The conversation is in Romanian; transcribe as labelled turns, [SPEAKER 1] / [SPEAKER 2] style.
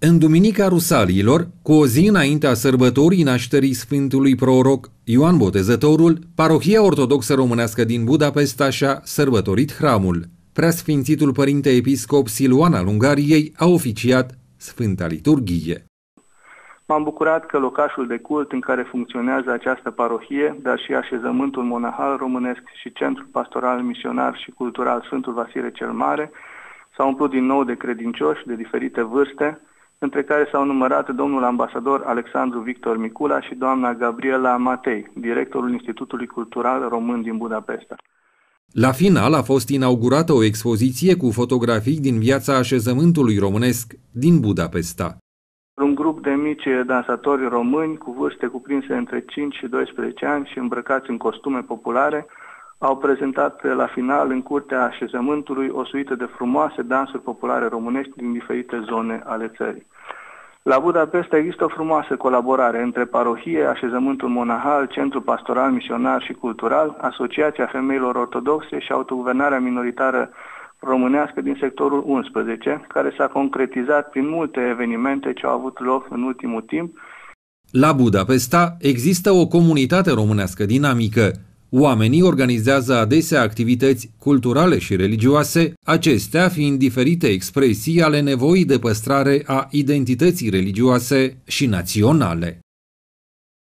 [SPEAKER 1] În Duminica Rusalilor, cu o zi înaintea sărbătorii nașterii Sfântului Proroc Ioan Botezătorul, Parohia Ortodoxă Românească din Budapesta și-a sărbătorit hramul. Preasfințitul Părinte Episcop Siluan al Ungariei a oficiat Sfânta Liturghie.
[SPEAKER 2] M-am bucurat că locașul de cult în care funcționează această parohie, dar și așezământul monahal românesc și centrul pastoral, misionar și cultural Sfântul Vasile cel Mare s-au umplut din nou de credincioși de diferite vârste, între care s-au numărat domnul ambasador Alexandru Victor Micula și doamna Gabriela Matei, directorul Institutului Cultural Român din Budapesta.
[SPEAKER 1] La final a fost inaugurată o expoziție cu fotografii din viața așezământului românesc din Budapesta.
[SPEAKER 2] Un grup de mici dansatori români cu vârste cuprinse între 5 și 12 ani și îmbrăcați în costume populare au prezentat la final în curtea așezământului o suită de frumoase dansuri populare românești din diferite zone ale țării. La Budapesta există o frumoasă colaborare între parohie, așezământul monahal, centrul pastoral, misionar și cultural, Asociația Femeilor Ortodoxe și autoguvernarea minoritară românească din sectorul 11, care s-a concretizat prin multe evenimente ce au avut loc în ultimul timp.
[SPEAKER 1] La Budapesta există o comunitate românească dinamică, Oamenii organizează adesea activități culturale și religioase, acestea fiind diferite expresii ale nevoii de păstrare a identității religioase și naționale.